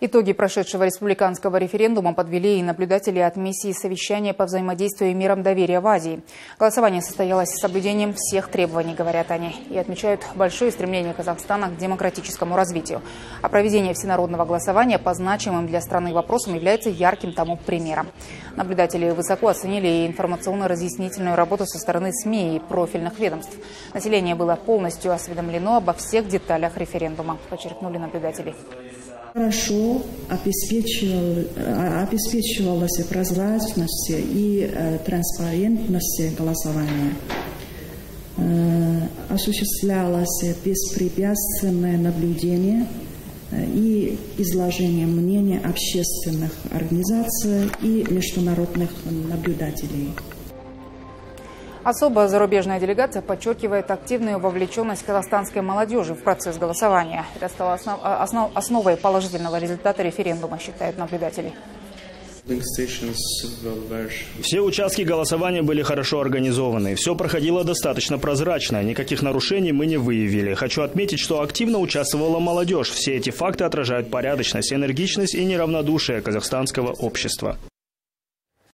Итоги прошедшего республиканского референдума подвели и наблюдатели от миссии совещания по взаимодействию и миром доверия в Азии. Голосование состоялось с соблюдением всех требований, говорят они, и отмечают большое стремление Казахстана к демократическому развитию. А проведение всенародного голосования по значимым для страны вопросам является ярким тому примером. Наблюдатели высоко оценили информационно-разъяснительную работу со стороны СМИ и профильных ведомств. Население было полностью осведомлено обо всех деталях референдума, подчеркнули наблюдатели. Хорошо обеспечивал, обеспечивалась прозрачность и э, транспарентность голосования. Э, осуществлялось беспрепятственное наблюдение э, и изложение мнения общественных организаций и международных наблюдателей. Особо зарубежная делегация подчеркивает активную вовлеченность казахстанской молодежи в процесс голосования. Это стало основ, основ, основой положительного результата референдума, считают наблюдатели. Все участки голосования были хорошо организованы. Все проходило достаточно прозрачно. Никаких нарушений мы не выявили. Хочу отметить, что активно участвовала молодежь. Все эти факты отражают порядочность, энергичность и неравнодушие казахстанского общества.